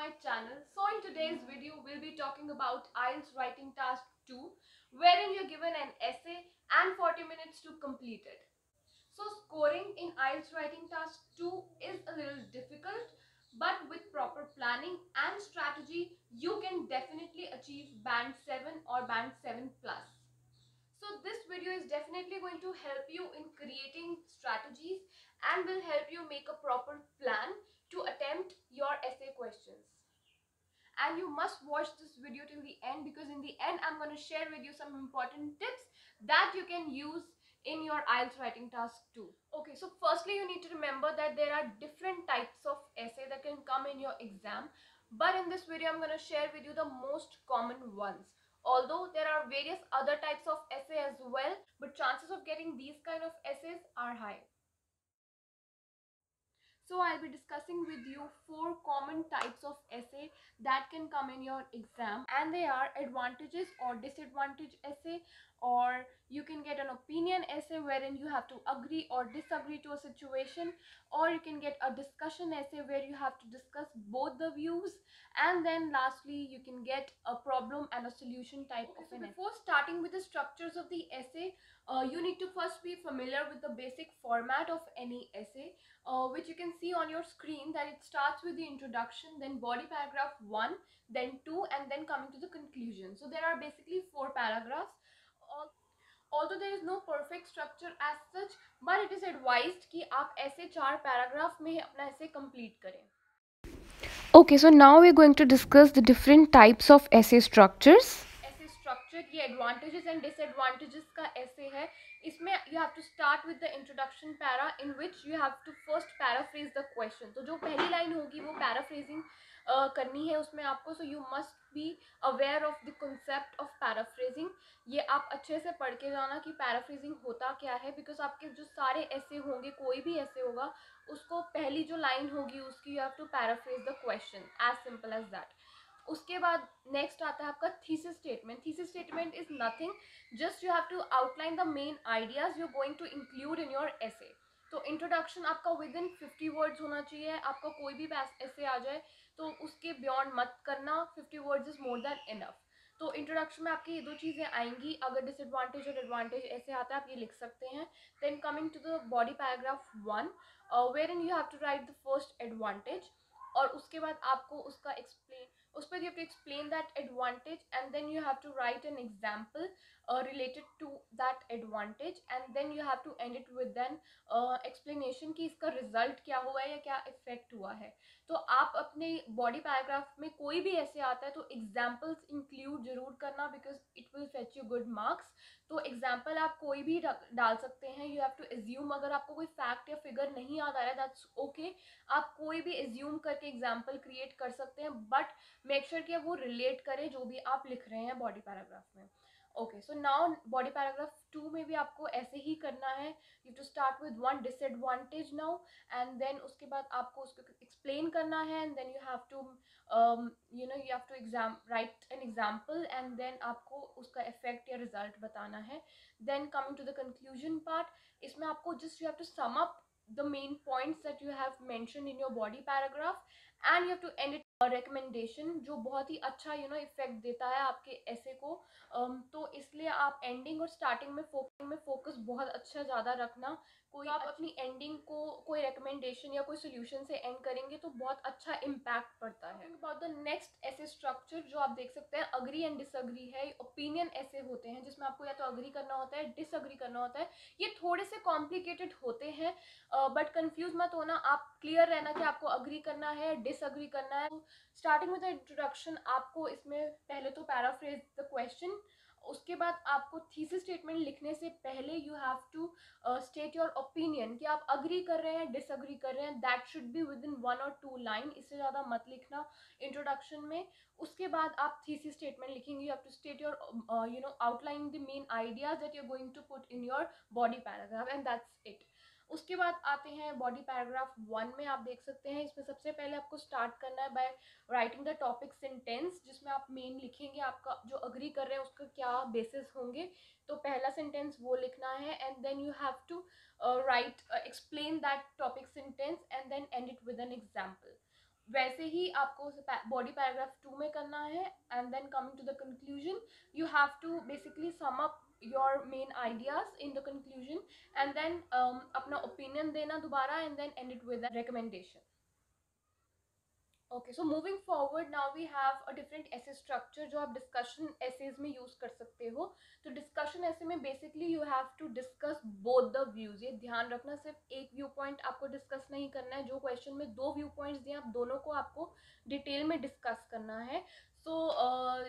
my channel. So in today's video, we'll be talking about IELTS writing task 2, wherein you're given an essay and 40 minutes to complete it. So scoring in IELTS writing task 2 is a little difficult, but with proper planning and strategy, you can definitely achieve band 7 or band 7 plus. So this video is definitely going to help you in creating strategies and will help you make a proper plan to attempt your essay questions. And you must watch this video till the end because in the end I'm going to share with you some important tips that you can use in your IELTS writing task too. Okay, so firstly you need to remember that there are different types of essay that can come in your exam. But in this video I'm going to share with you the most common ones. Although there are various other types of essay as well, but chances of getting these kind of essays are high. So I'll be discussing with you four common types of essay that can come in your exam and they are advantages or disadvantage essay or you can get an opinion essay wherein you have to agree or disagree to a situation or you can get a discussion essay where you have to discuss both the views and then lastly you can get a problem and a solution type okay, of so before essay. starting with the structures of the essay uh, you need to first be familiar with the basic format of any essay uh, which you can see on your screen that it starts with the introduction then body paragraph 1 then 2 and then coming to the conclusion so there are basically four paragraphs although there is no perfect structure as such but it is advised कि आप ऐसे चार paragraph में अपना ऐसे complete करें Okay, so now we're going to discuss the different types of essay structures. Essay structure ये advantages and disadvantages का essay है इसमें you have to start with the introduction para in which you have to first paraphrase the question तो जो पहली line होगी वो paraphrasing करनी है उसमें आपको so you must be aware of the concept of paraphrasing ये आप अच्छे से पढ़ के जाना कि पैराफ्रेजिंग होता क्या है बिकॉज़ आपके जो सारे ऐसे होंगे, कोई भी ऐसे होगा, उसको पहली जो लाइन होगी उसकी you have to paraphrase the question as simple as that उसके बाद नेक्स्ट आता है आपका thesis statement thesis statement is nothing just you have to outline the main ideas you going to include in your essay तो introduction आपका with in fifty words होना चाहिए, आपका कोई भी ऐसे आ जाए तो उसके बियॉन्ड मत करना fifty words is more than enough तो इंट्रोडक्शन में आपकी ये दो चीज़ें आएँगी, अगर डिसएडवांटेज और एडवांटेज ऐसे आता है, आप ये लिख सकते हैं। Then coming to the body paragraph one wherein you have to write the first advantage और उसके बाद आपको उसका एक्सप्लेन उस पर you to explain that advantage and then you have to write an example related to that advantage and then you have to end it with then explanation कि इसका result क्या हुआ है या क्या इफ़ेक्ट हुआ है। तो आप अपने बॉडी पैराग्राफ में कोई भी ऐसे आता है तो एग्जाम्पल्स इंक्लूड ज़रूर करना because it will fetch you good marks तो एग्ज़ाम्पल आप कोई भी डाल सकते हैं यू हैव टू एज्यूम अगर आपको कोई फैक्ट या फिगर नहीं याद आ रहा है दैट्स ओके आप कोई भी एज्यूम करके एग्ज़ाम्पल क्रिएट कर सकते हैं बट मेक श्योर कि वो रिलेट करे जो भी आप लिख रहे हैं बॉडी पैराग्राफ में। Okay so now body paragraph two में भी आपको ऐसे ही करना है। You to start with one disadvantage now and then उसके बाद आपको उसको एक्सप्लेन करना है and then you have to you know you have to exam write an example and then आपको उसका इफ़ेक्ट या रिज़ल्ट बताना है। Then coming to the conclusion part इसमें आपको just you have to sum up the main points that you have mention in your body paragraph and you have to end it recommendation जो बहुत ही अच्छा you know effect देता है आपके ऐसे को। Um, तो इसलिए आप एंडिंग और स्टार्टिंग में फोकस में फोकस बहुत अच्छा ज़्यादा रखना। कोई आप अपनी एंडिंग को कोई रिकमेंडेशन या कोई सोल्यूशन से एंड करेंगे तो बहुत अच्छा इम्पैक्ट पड़ता है। About the next essay structure जो आप देख सकते हैं अग्री एंड डिसअग्री है ओपिनियन ऐसे होते हैं जिसमें आपको या तो अग्री करना होता है डिसअग्री करना होता है। ये थोड़े से कॉम्प्लिकेटेड होते हैं बट कन्फ्यूज़ मत होना आप क्लियर रहना कि आपको अग्री करना है डिसअग्री करना है। स्टार्टिंग विद द इंट्रोडक्शन आपको इसमें पहले तो पैराफ्रेज द क्वेश्चन उसके बाद आपको थीसिस स्टेटमेंट लिखने से पहले you have to state your opinion कि आप अग्री कर रहे हैं डिसअग्री कर रहे हैं that should be within one और टू लाइन इससे ज़्यादा मत लिखना इंट्रोडक्शन में। उसके बाद आप थीसिस स्टेटमेंट लिखेंगे you have to state your you know outline the main ideas that you are going to put in your body paragraph and that's it उसके बाद आते हैं बॉडी पैराग्राफ वन में आप देख सकते हैं, इसमें सबसे पहले आपको स्टार्ट करना है by writing the topic sentence जिसमें आप मेन लिखेंगे आपका जो अग्री कर रहे हैं उसका क्या बेसिस होंगे। तो पहला सेंटेंस वो लिखना है and then you have to write explain that topic sentence and then end it with an example वैसे ही आपको बॉडी पैराग्राफ टू में करना है and then coming to the conclusion you have to basically sum up your main ideas in the conclusion and then अपना opinion देना दोबारा and then end it with recommendation okay so moving forward now we have a different essay structure जो आप discussion essays में use कर सकते हो. तो डिस्कशन ऐसे में basically you have to discuss both the views ये ध्यान रखना सिर्फ़ एक व्यू पॉइंट आपको डिस्कस नहीं करना है. जो क्वेश्चन में दो व्यू पॉइंट्स दिए, आप दोनों को आपको डिटेल में डिस्कस करना है. So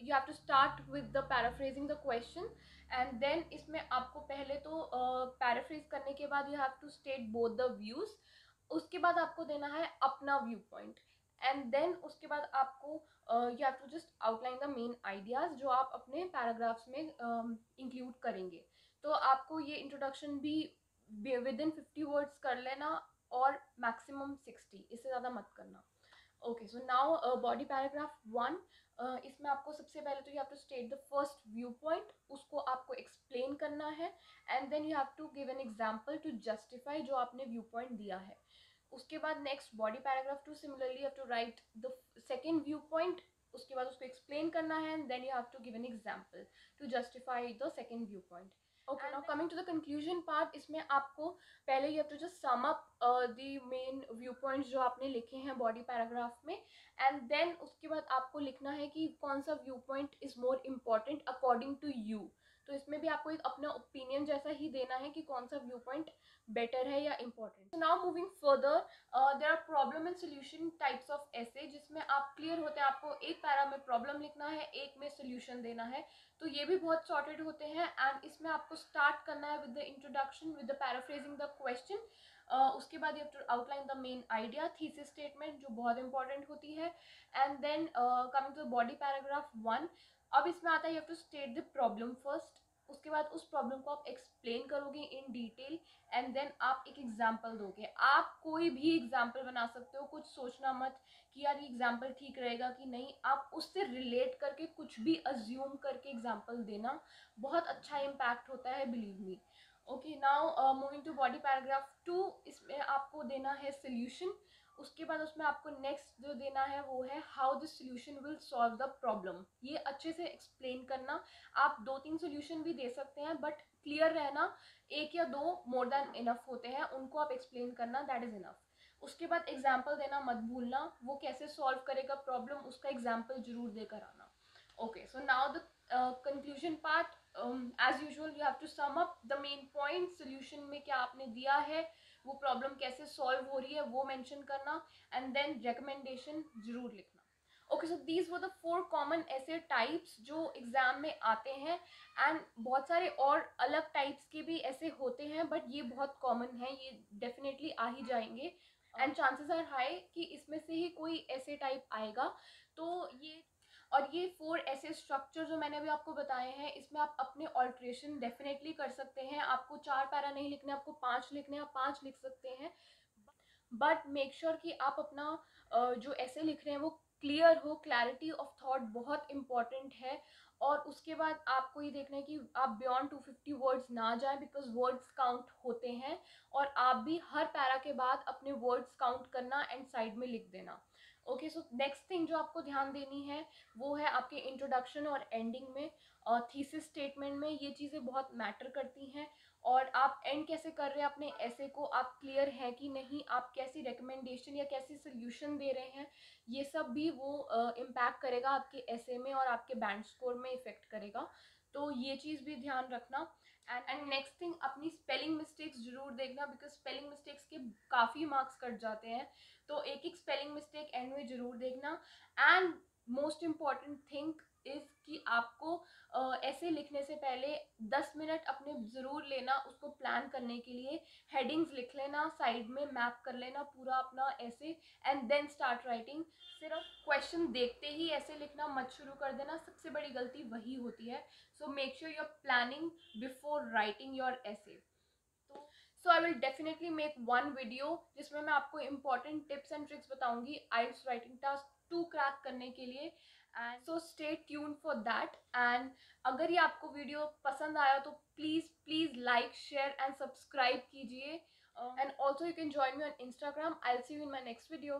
you have to start with the paraphrasing the question and then इसमें आपको पहले तो पैराफ्रेज uh, करने के बाद you have to state both the views उसके बाद आपको देना है अपना व्यू पॉइंट एंड देन उसके बाद आपको you have to just outline the main ideas जो आप अपने पैराग्राफ्स में इंक्लूड um, करेंगे. तो आपको ये इंट्रोडक्शन भी विद इन फिफ्टी वर्ड्स कर लेना और मैक्सिमम सिक्सटी इससे ज़्यादा मत करना. Okay so now body paragraph one इसमें आपको सबसे पहले तो you have to state the first view point उसको आपको एक्सप्लेन करना है and then you have to give an example to justify जो आपने व्यू पॉइंट दिया है। उसके बाद next body paragraph two similarly have to write the second view point उसके बाद उसको एक्सप्लेन करना है and then you have to give an example to justify the second view point okay now coming to the conclusion part इसमें आपको पहले you have to just sum up the main view points जो आपने लिखे हैं body paragraph में and then उसके बाद आपको लिखना है कि कौन सा view point is more important according to you तो इसमें भी आपको एक अपना ओपिनियन जैसा ही देना है कि कौन सा व्यू पॉइंट बेटर है या important now moving further there are problem and solution types of essay जिसमें आप क्लियर होते हैं, आपको एक पैरा में प्रॉब्लम लिखना है, एक में सोल्यूशन देना है। तो ये भी बहुत सॉर्टेड होते हैं एंड इसमें आपको स्टार्ट करना है with the introduction with the paraphrasing the question उसके बाद you outline the main idea thesis statement जो बहुत इंपॉर्टेंट होती है। And then coming to body paragraph one अब इसमें आता है you have to state the problem first उसके बाद उस प्रॉब्लम को आप एक्सप्लेन करोगे इन डिटेल एंड देन आप एक एग्ज़ाम्पल दोगे. आप कोई भी एग्ज़ाम्पल बना सकते हो, कुछ सोचना मत कि यार ये एग्ज़ाम्पल ठीक रहेगा कि नहीं. आप उससे रिलेट करके कुछ भी अज्यूम करके एग्ज़ाम्पल देना बहुत अच्छा इम्पैक्ट होता है believe me okay now moving to body paragraph two इसमें आपको देना है सोल्यूशन उसके बाद उसमें आपको नेक्स्ट जो देना है वो है how the solution will solve the problem ये अच्छे से एक्सप्लेन करना। आप दो तीन सोल्यूशन भी दे सकते हैं बट क्लियर रहना, एक या दो मोर देन इनफ होते हैं, उनको आप एक्सप्लेन करना दैट इज़ इनफ उसके बाद एग्ज़ाम्पल देना मत भूलना, वो कैसे सॉल्व करेगा प्रॉब्लम उसका एग्ज़ाम्पल ज़रूर देकर आना। Okay so now the conclusion part as usual you have to sum up the main point solution में क्या आपने दिया है वो प्रॉब्लम कैसे सॉल्व हो रही है, वो मेंशन करना एंड देन रिकमेंडेशन ज़रूर लिखना। ओके सो दीज वो the four common essay types जो एग्ज़ाम में आते हैं एंड बहुत सारे और अलग टाइप्स के भी ऐसे होते हैं बट ये बहुत कॉमन है, ये डेफिनेटली आ ही जाएँगे। एंड चांसेस आर हाई कि इसमें से ही कोई ऐसे टाइप आएगा। तो ये और ये फोर ऐसे स्ट्रक्चर जो मैंने अभी आपको बताए हैं, इसमें आप अपने ऑल्ट्रेशन डेफिनेटली कर सकते हैं। आपको चार पैरा नहीं लिखने, आपको पाँच लिखने, आप पाँच लिख सकते हैं। बट मेक श्योर कि आप अपना जो ऐसे लिख रहे हैं, वो क्लियर हो क्लैरिटी ऑफ़ थॉट बहुत इंपॉर्टेंट है। और उसके बाद आपको ये देखना है कि आप बियॉन्ड टू फिफ्टी वर्ड्स ना जाएँ बिकॉज़ वर्ड्स काउंट होते हैं। और आप भी हर पैरा के बाद अपने वर्ड्स काउंट करना एंड साइड में लिख देना। ओके सो नेक्स्ट थिंग जो आपको ध्यान देनी है वो है आपके इंट्रोडक्शन और एंडिंग में और थीसिस स्टेटमेंट में ये चीज़ें बहुत मैटर करती हैं। और आप एंड कैसे कर रहे हैं अपने ऐसे को? आप क्लियर हैं कि नहीं? आप कैसी रिकमेंडेशन या कैसी सोल्यूशन दे रहे हैं? ये सब भी वो इम्पैक्ट uh, करेगा आपके ऐसे में और आपके बैंड स्कोर में इफ़ेक्ट करेगा। तो ये चीज़ भी ध्यान रखना। एंड एंड नेक्स्ट थिंग अपनी स्पेलिंग मिस्टेक्स ज़रूर देखना बिकॉज़ स्पेलिंग मिस्टेक्स के काफ़ी मार्क्स कट जाते हैं। तो एक एक स्पेलिंग मिस्टेक एंड में ज़रूर देखना। And most important thing is कि आपको ऐसे लिखने से पहले 10 मिनट अपने ज़रूर लेना, उसको प्लान करने के लिए हेडिंग्स लिख लेना साइड में मैप कर लेना, पूरा अपना essay and then start writing सिर्फ़ क्वेश्चन देखते ही ऐसे लिखना मत शुरू कर देना, सबसे बड़ी गलती वही होती है। So make sure your planning before writing your essay so I will definitely make one video जिसमें मैं आपको इंपॉर्टेंट टिप्स एंड ट्रिक्स बताऊँगी IELTS writing task to crack करने के लिए and so stay tune for that and अगर ये आपको वीडियो पसंद आया तो please please like share and subscribe कीजिए। And also you can join me on Instagram I see you in my next video